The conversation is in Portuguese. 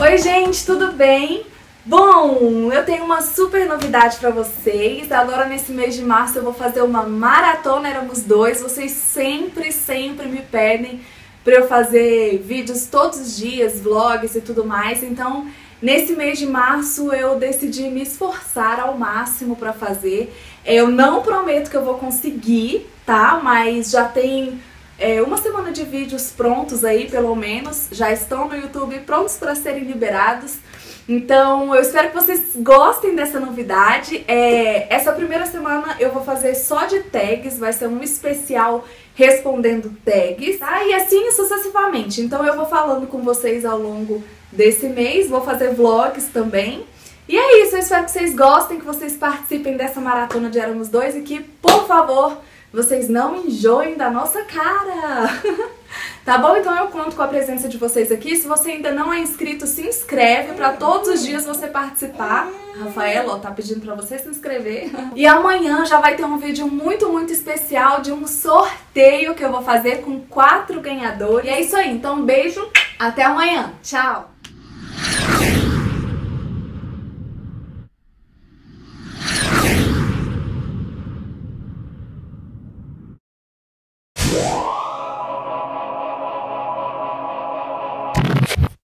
Oi gente, tudo bem? Bom, eu tenho uma super novidade pra vocês. Agora nesse mês de março eu vou fazer uma maratona Éramos Dois. Vocês sempre, sempre me pedem pra eu fazer vídeos todos os dias, vlogs e tudo mais. Então, nesse mês de março eu decidi me esforçar ao máximo pra fazer. Eu não prometo que eu vou conseguir, tá? Mas já tem é, uma semana de vídeos prontos aí, pelo menos, já estão no YouTube prontos para serem liberados. Então, eu espero que vocês gostem dessa novidade. É, essa primeira semana eu vou fazer só de tags, vai ser um especial respondendo tags, tá? E assim sucessivamente. Então, eu vou falando com vocês ao longo desse mês, vou fazer vlogs também. E é isso, eu espero que vocês gostem, que vocês participem dessa maratona de Éramos Dois e que, por favor, vocês não enjoem da nossa cara. tá bom? Então eu conto com a presença de vocês aqui. Se você ainda não é inscrito, se inscreve para todos os dias você participar. Rafaela, ó, tá pedindo para você se inscrever. E amanhã já vai ter um vídeo muito, muito especial de um sorteio que eu vou fazer com quatro ganhadores. E é isso aí, então um beijo, até amanhã. Tchau!